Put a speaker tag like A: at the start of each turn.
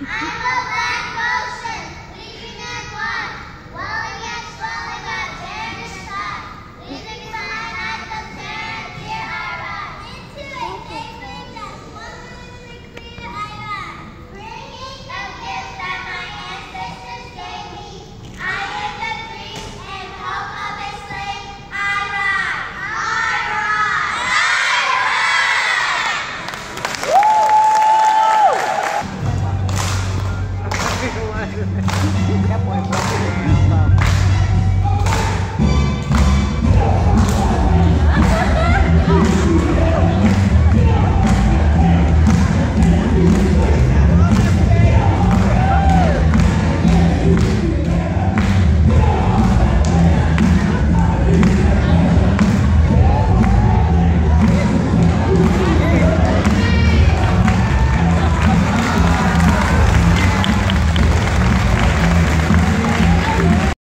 A: 来了。ya pues.